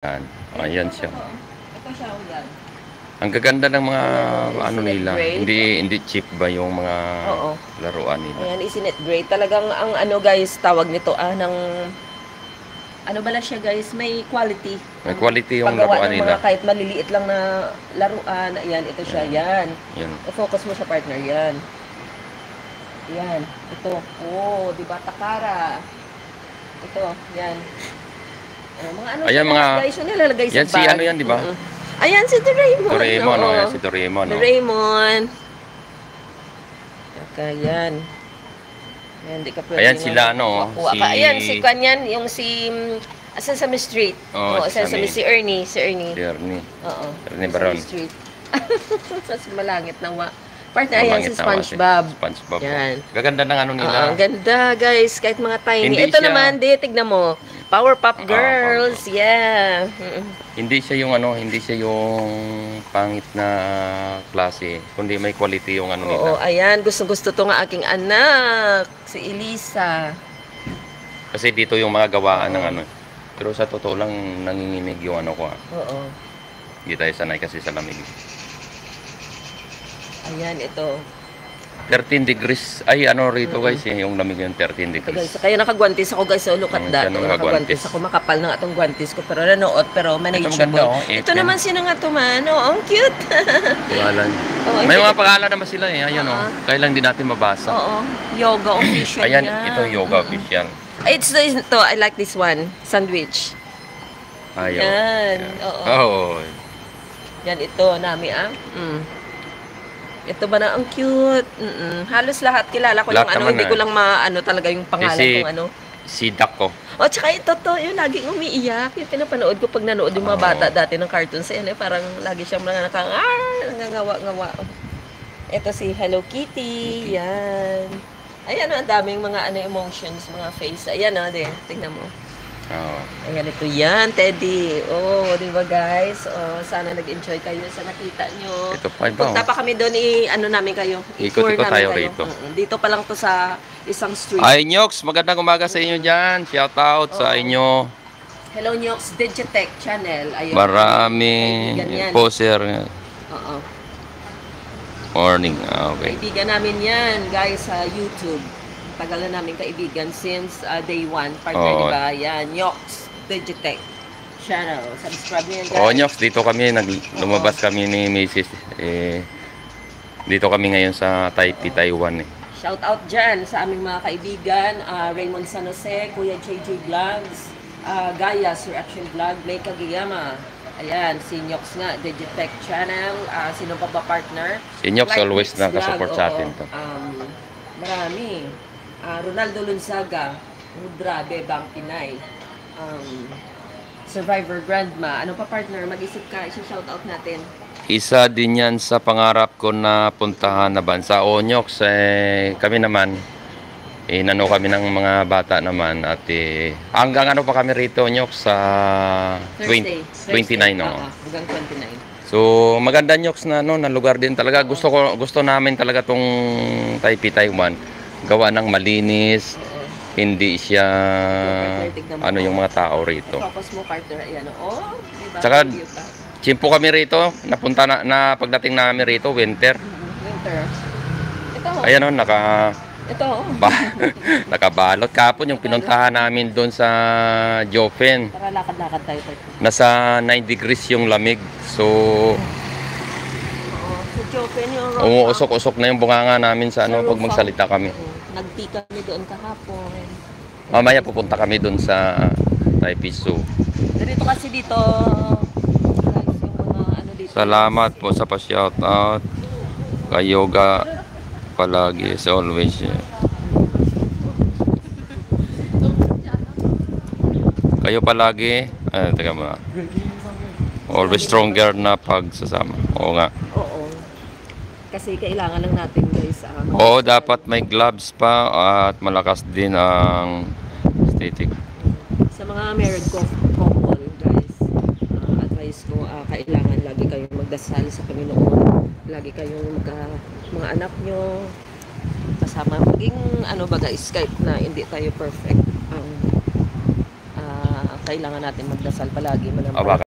Yan. Ayan siya. Ito siya, yan. Ang gaganda ng mga ano nila. Hindi hindi cheap ba yung mga Oo. laruan nila. Ayan, isn't it great? Talagang ang ano guys, tawag nito ah, ng... Ano bala siya guys? May quality. May quality yung Paggawa laruan ng nila. mga kahit maliliit lang na laruan. Ayan, ito siya. Yan. Yan. I-focus mo sa partner. Yan. Yan. Ito. Oh, di ba? Takara. Ito. Yan. Oh, mga ano Ayan, mga- guys, yung nilalagay sa Yan si bag. ano yan, di ba? Mm-mm. Ayan, si Doraemon. Doraemon, no? Yan si Doraemon, no? Doraemon. Okay, yan. Ayan, di ka pwede Ayan sila, ano, kuha ka. si- Ayan, si Kanyan, yung si mm, Sesame Street. Oo, si Sesame, Sesame. si Ernie, si Ernie. Si Ernie. Oo. Ernie Sesame Baron. Street. Mas malangit na wa. Partner, ayan Mamangit si na SpongeBob. kasi. SpongeBob. Yan. Gaganda ng ano Oo, nila. ang ganda, guys. Kahit mga tiny. Hindi Ito siya- naman, di, tignan mo. Powerpuff Ah, Girls. yeah. Mm-mm. Hindi siya yung ano, hindi siya yung pangit na klase, kundi may quality yung ano Oo, nila. ayan. Gustong-gusto to nga aking anak. Si Elisa. Kasi dito yung mga gawaan ng ano. Pero sa totoo lang nanginginig yung ano ko. ah. Oo. Hindi tayo sanay kasi sa lamig. Ayan, ito. 13 degrees. Ay, ano rito guys, eh, yung lamig yung 13 Ito degrees. guys, kaya nakagwantis ako guys. So look at Mm, that. siya Oh, nakagwantis. nakagwantis ako. Makapal na nga itong gwantis ko. Pero nanood, pero manageable. maganda oh. Ito naman sino nga to man? Oh, ang cute. Pangalan. Oo, May ito- mga pangalan naman sila eh. Ayan oh. Ah. Kailan din natin mabasa. Oo. Yoga official Ayan, yan. ito yoga official. It's the, ito, I like this one. Sandwich. Ayaw. Yan. Oo. Oh. Yan ito, nami ah. Mm. Ito ba na ang cute? Mm-mm. Halos lahat kilala ko Lahat yung ano, hindi ko lang maano talaga yung pangalan Kasi- kung ano. Si Duck ko. O, tsaka ito to, yung laging umiiyak. Yung pinapanood ko pag nanood yung mga Oo. bata dati ng cartoons. Ayan eh, parang lagi siyang mga nakang, ah, nangangawa-ngawa. Ito si Hello Kitty. Yan. Ayan, ang daming mga ano emotions, mga face. Ayan, o, din. Tingnan mo. Oh. Ayan, ito yan, Teddy. Oh, di ba guys? Oh, sana nag-enjoy kayo sa nakita nyo. Ito pa iba. Punta Oh. pa kami doon, i- ano namin kayo. Ikot-ikot tayo kayo. rito. Dito pa lang to sa isang street. Ay, Nyox, magandang umaga sa inyo dyan. Shout out sa Oo. inyo. Hello, Nyox Digitech Channel. Ayun. Maraming Kaibigan yan. poser. Oo. Morning. Ah, okay. Kaibigan namin yan, guys, sa YouTube. Tagal na namin kaibigan since uh, day one. Partner, Oo. di ba? Yan, Nyox Digitech Channel. Subscribe yan, guys. O, Nyox, dito kami, nag, lumabas kami ni Mrs. Eh, dito kami ngayon sa Taipei, Taiwan. Eh. Shout out dyan sa aming mga kaibigan, ah, Raymond San Jose, Kuya JJ Vlogs, ah, Gaya, Sir Action Vlog, May Kagiyama. Ayan, si Nyox nga, Digitech Channel. ah, sino pa ba partner? Si Nyox always Mix nakasupport Vlog, sa atin to. Um, marami. Ah, Ronaldo Lunzaga, Rudra, Bebang Pinay. Um, Survivor Grandma. Ano pa partner? Mag-isip ka, isi-shout out natin. Isa din yan sa pangarap ko na puntahan na bansa. O, Nyox, eh, kami naman, eh, nano kami ng mga bata naman at eh, hanggang ano pa kami rito, Nyox, sa Thursday. 20, 29, no? Oo, hanggang 29. So, maganda Nyox na no, na lugar din talaga. Gusto ko gusto namin talaga tong Taipei Taiwan. Gawa ng malinis, hindi siya ano yung mga tao rito. Focus mo, partner. Ayan, oh. Diba? Tsaka-. Chimpo kami rito, napunta na, na pagdating namin rito, winter. Mhm, Winter. Ito, oh. Ayan oh, naka Ito, oh. ba, nakabalot kapon yung pinuntahan namin doon sa Jofen. Tara, lakad-lakad tayo, partner. Nasa 9 degrees yung lamig. So, Jopen yung umuusok-usok na yung bunganga namin sa ano pag magsalita kami. Nagpi kami doon kahapon. Mamaya pupunta kami doon sa Taipei Zoo. Dito kasi dito, guys, yung mga ano dito. Salamat po sa pa-shout out. Kay Yoga palagi as always. Kayo palagi, eh, teka ba? Always stronger na pagsasama. Oo nga. Oo. Kasi kailangan lang natin, guys. ah, Oo, dapat may gloves pa at malakas din ang static. Sa mga married cou- couple, guys, ah, advice ko, ah, kailangan lagi kayong magdasal sa Panginoon. Lagi kayong magka, mga anak nyo, kasama maging ano ba guys, kahit na hindi tayo perfect. Ang ah, kailangan natin magdasal palagi. Baka